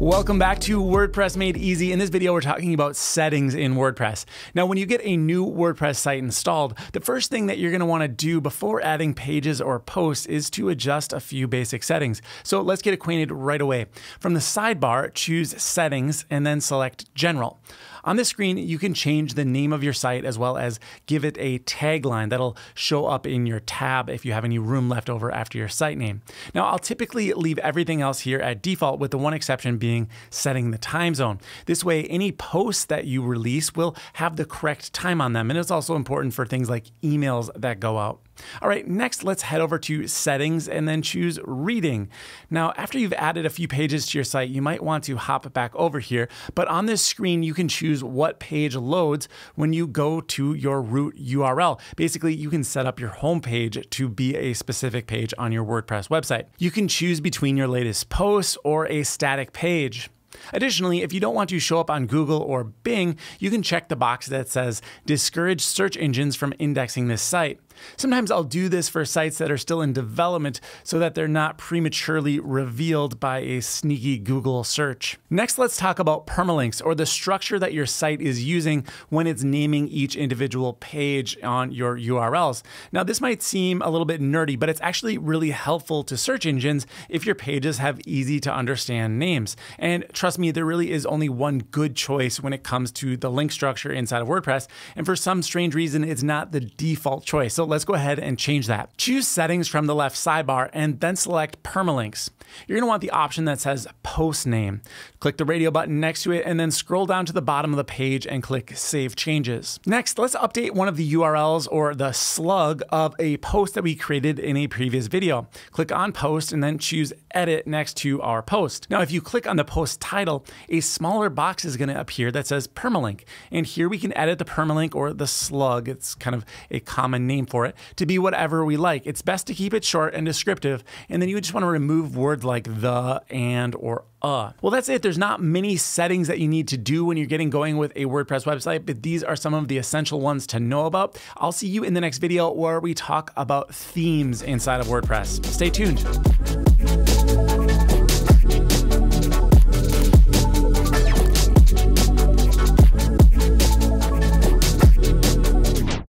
Welcome back to WordPress Made Easy. In this video, we're talking about settings in WordPress. Now, when you get a new WordPress site installed, the first thing that you're going to want to do before adding pages or posts is to adjust a few basic settings. So let's get acquainted right away. From the sidebar, choose Settings and then select General. On the screen, you can change the name of your site as well as give it a tagline that'll show up in your tab if you have any room left over after your site name. Now, I'll typically leave everything else here at default with the one exception being setting the time zone. This way, any posts that you release will have the correct time on them. And it's also important for things like emails that go out. All right, next let's head over to settings and then choose reading. Now, after you've added a few pages to your site, you might want to hop back over here, but on this screen, you can choose what page loads when you go to your root URL. Basically, you can set up your home page to be a specific page on your WordPress website. You can choose between your latest posts or a static page. Additionally, if you don't want to show up on Google or Bing, you can check the box that says discourage search engines from indexing this site. Sometimes I'll do this for sites that are still in development so that they're not prematurely revealed by a sneaky Google search. Next, let's talk about permalinks or the structure that your site is using when it's naming each individual page on your URLs. Now, this might seem a little bit nerdy, but it's actually really helpful to search engines if your pages have easy to understand names. And trust me, there really is only one good choice when it comes to the link structure inside of WordPress. And for some strange reason, it's not the default choice. So let's go ahead and change that. Choose settings from the left sidebar and then select permalinks. You're gonna want the option that says post name. Click the radio button next to it and then scroll down to the bottom of the page and click save changes. Next, let's update one of the URLs or the slug of a post that we created in a previous video. Click on post and then choose edit next to our post. Now, if you click on the post title, a smaller box is gonna appear that says permalink. And here we can edit the permalink or the slug. It's kind of a common name for for it to be whatever we like. It's best to keep it short and descriptive, and then you just want to remove words like the, and, or uh. Well, that's it. There's not many settings that you need to do when you're getting going with a WordPress website, but these are some of the essential ones to know about. I'll see you in the next video where we talk about themes inside of WordPress. Stay tuned.